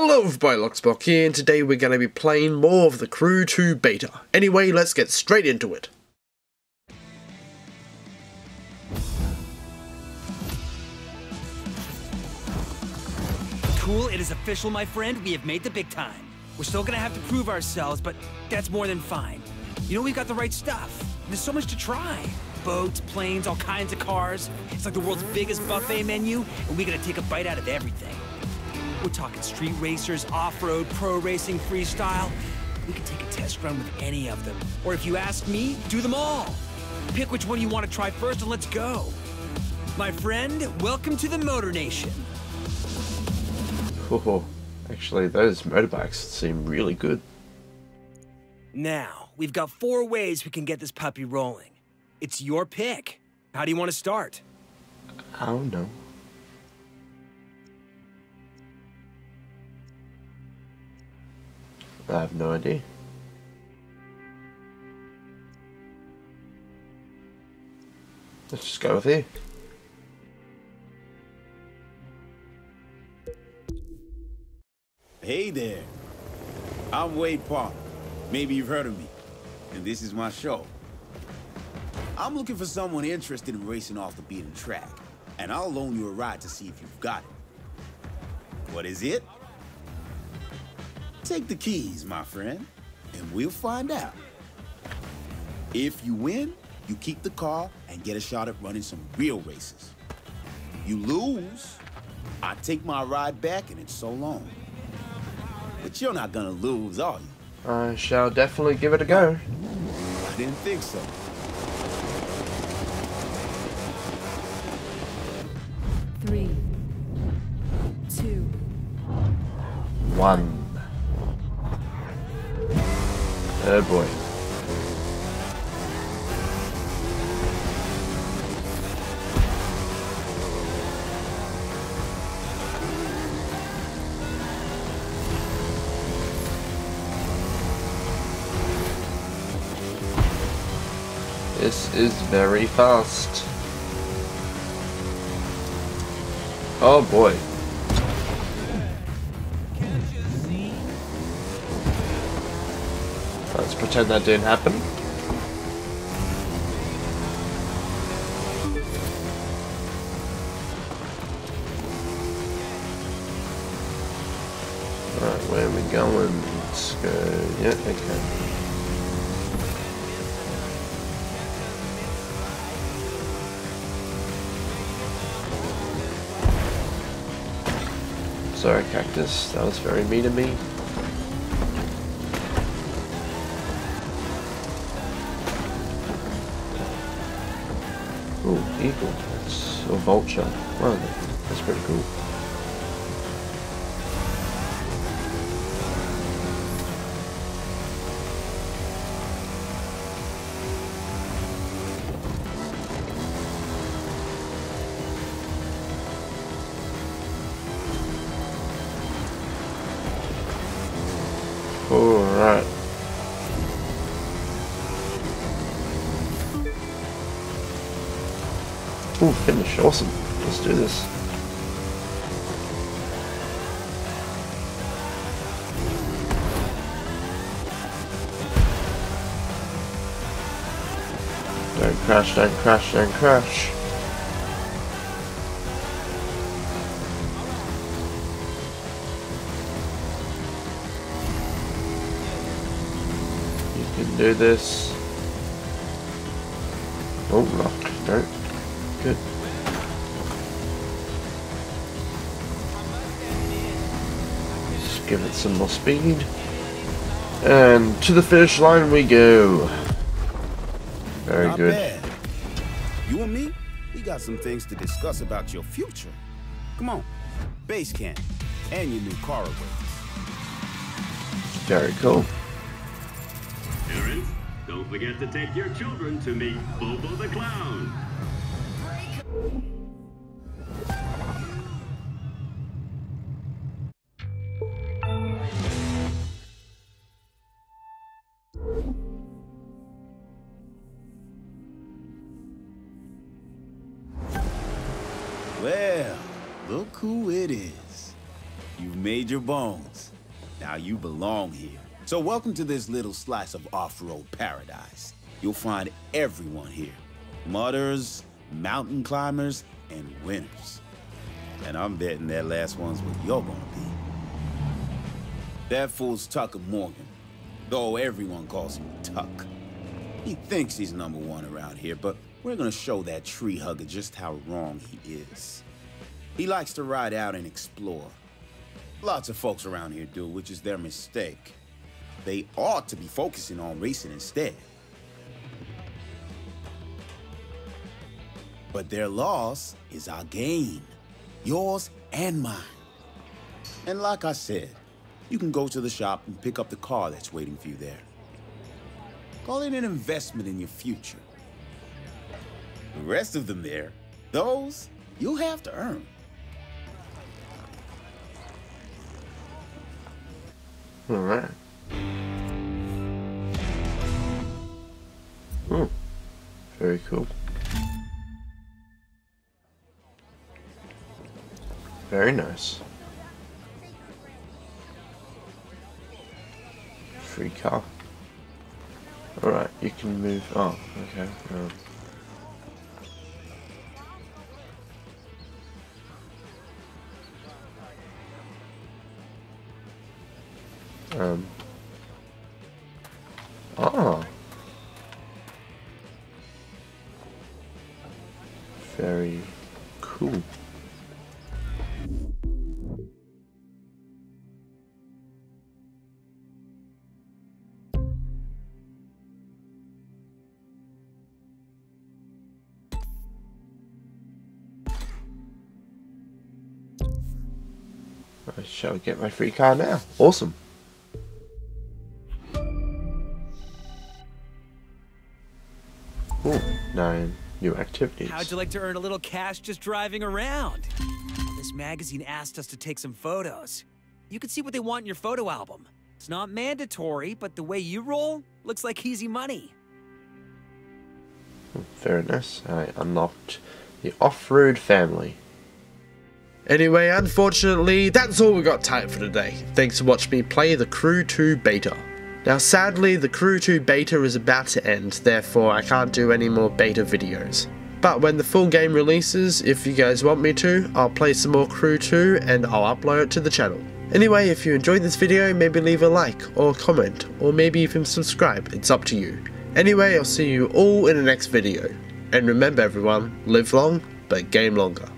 Hello everybody, Lachspok here, and today we're going to be playing more of the Crew 2 beta. Anyway, let's get straight into it. Cool, it is official, my friend. We have made the big time. We're still gonna have to prove ourselves, but that's more than fine. You know, we've got the right stuff. There's so much to try. Boats, planes, all kinds of cars. It's like the world's biggest buffet menu, and we gotta take a bite out of everything. We're talking street racers, off-road, pro racing, freestyle. We could take a test run with any of them. Or if you ask me, do them all. Pick which one you want to try first and let's go. My friend, welcome to the Motor Nation. Oh, actually, those motorbikes seem really good. Now, we've got four ways we can get this puppy rolling. It's your pick. How do you want to start? I don't know. I have no idea. Let's just go with here. Hey there. I'm Wade Park. Maybe you've heard of me. And this is my show. I'm looking for someone interested in racing off the beaten track. And I'll loan you a ride to see if you've got it. What is it? Take the keys, my friend, and we'll find out. If you win, you keep the car and get a shot at running some real races. You lose, I take my ride back and it's so long. But you're not gonna lose, are you? I shall definitely give it a go. I didn't think so. Three, two, One. Oh boy. This is very fast. Oh boy. Let's pretend that didn't happen. Alright, where are we going? Let's go. Yeah, okay. Sorry, Cactus. That was very mean of me. Ooh, eagle. That's a vulture. Wow, that's pretty cool. Alright. Ooh, finish. Awesome. Let's do this. Don't crash, don't crash, don't crash. You can do this. Oh, lock. Don't. Good. Just give it some more speed. And to the finish line we go. Very Not good. bad. You and me, we got some things to discuss about your future. Come on, base camp and your new car awaits. Very cool. Parents, don't forget to take your children to meet Bobo the Clown. Who it is. You've made your bones. Now you belong here. So welcome to this little slice of off-road paradise. You'll find everyone here. Mudders, mountain climbers, and winners. And I'm betting that last one's what you're gonna be. That fool's Tucker Morgan, though everyone calls him Tuck. He thinks he's number one around here, but we're gonna show that tree hugger just how wrong he is. He likes to ride out and explore. Lots of folks around here do, which is their mistake. They ought to be focusing on racing instead. But their loss is our gain. Yours and mine. And like I said, you can go to the shop and pick up the car that's waiting for you there. Call it an investment in your future. The rest of them there, those you'll have to earn. Alright. Hmm. Very cool. Very nice. Free car. Alright, you can move. Oh, okay. Um, um. Oh. Very cool. Shall get my free car now. Awesome. Ooh, nine new activities. How'd you like to earn a little cash just driving around? This magazine asked us to take some photos. You can see what they want in your photo album. It's not mandatory, but the way you roll looks like easy money. Hmm, fairness. I unlocked the off-road family. Anyway, unfortunately, that's all we got time for today. Thanks for watching me play the Crew 2 beta. Now sadly, the Crew 2 beta is about to end, therefore I can't do any more beta videos. But when the full game releases, if you guys want me to, I'll play some more Crew 2 and I'll upload it to the channel. Anyway, if you enjoyed this video, maybe leave a like or comment, or maybe even subscribe, it's up to you. Anyway, I'll see you all in the next video. And remember everyone, live long, but game longer.